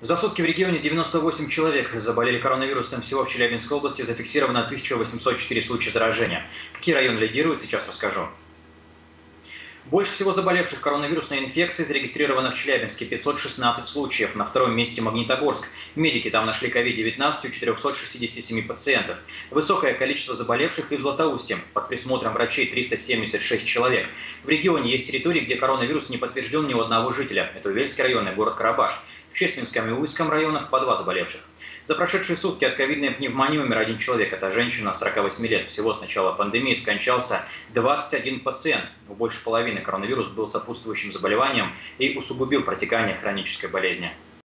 За сутки в регионе 98 человек заболели коронавирусом. Всего в Челябинской области зафиксировано 1804 случая заражения. Какие районы лидируют, сейчас расскажу. Больше всего заболевших коронавирусной инфекцией зарегистрировано в Челябинске 516 случаев. На втором месте Магнитогорск. Медики там нашли COVID-19 у 467 пациентов. Высокое количество заболевших и в Златоусте. Под присмотром врачей 376 человек. В регионе есть территории, где коронавирус не подтвержден ни у одного жителя. Это Увельский район и город Карабаш. В Чесменском и Уйском районах по два заболевших. За прошедшие сутки от ковидной пневмонии умер один человек. Это женщина 48 лет. Всего с начала пандемии скончался 21 пациент. У больше половины коронавирус был сопутствующим заболеванием и усугубил протекание хронической болезни.